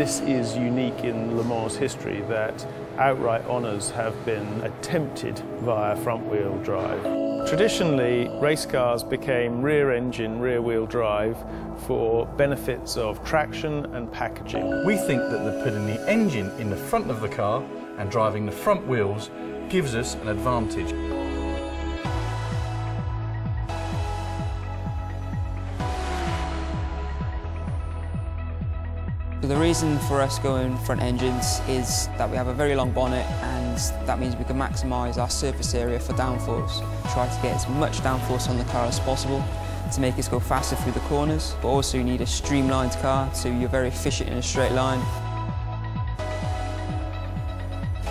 This is unique in Le Mans history that outright honours have been attempted via front-wheel drive. Traditionally, race cars became rear-engine, rear-wheel drive for benefits of traction and packaging. We think that the putting the engine in the front of the car and driving the front wheels gives us an advantage. The reason for us going front engines is that we have a very long bonnet and that means we can maximise our surface area for downforce. Try to get as much downforce on the car as possible to make us go faster through the corners, but also you need a streamlined car so you're very efficient in a straight line.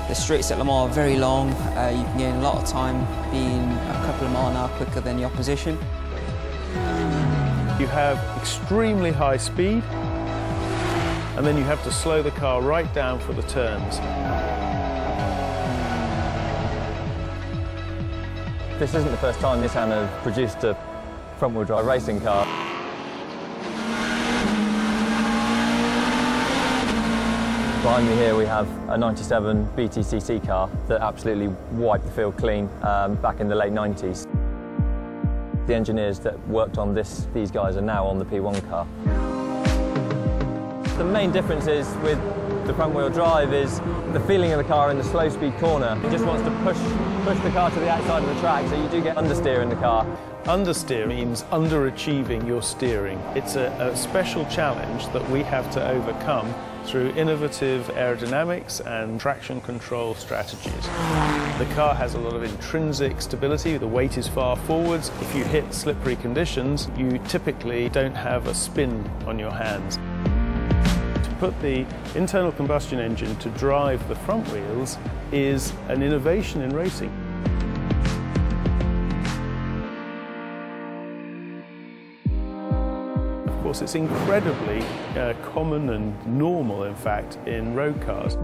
The straights at Le Mans are very long, uh, you can gain a lot of time being a couple of mile an hour quicker than the opposition. You have extremely high speed and then you have to slow the car right down for the turns. This isn't the first time Nissan have produced a front-wheel drive racing car. Behind me here we have a 97 BTCC car that absolutely wiped the field clean um, back in the late 90s. The engineers that worked on this, these guys are now on the P1 car. The main difference is with the front wheel drive is the feeling of the car in the slow speed corner. It just wants to push, push the car to the outside of the track so you do get understeer in the car. Understeer means underachieving your steering. It's a, a special challenge that we have to overcome through innovative aerodynamics and traction control strategies. The car has a lot of intrinsic stability, the weight is far forwards. If you hit slippery conditions, you typically don't have a spin on your hands put the internal combustion engine to drive the front wheels is an innovation in racing. Of course, it's incredibly uh, common and normal, in fact, in road cars.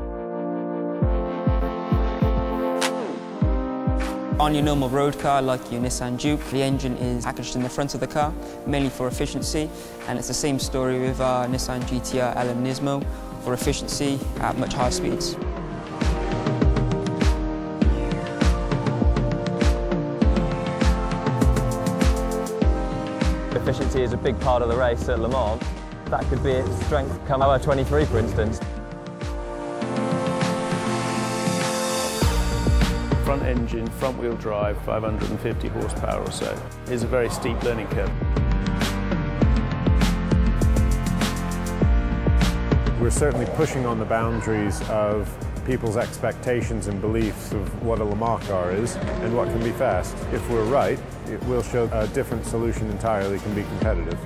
On your normal road car, like your Nissan Juke, the engine is packaged in the front of the car, mainly for efficiency, and it's the same story with our Nissan GTR LM Nismo, for efficiency at much higher speeds. Efficiency is a big part of the race at Le Mans. That could be its strength come hour 23, for instance. Front engine, front wheel drive, 550 horsepower or so, is a very steep learning curve. We're certainly pushing on the boundaries of people's expectations and beliefs of what a Le Mans car is and what can be fast. If we're right, it will show a different solution entirely can be competitive.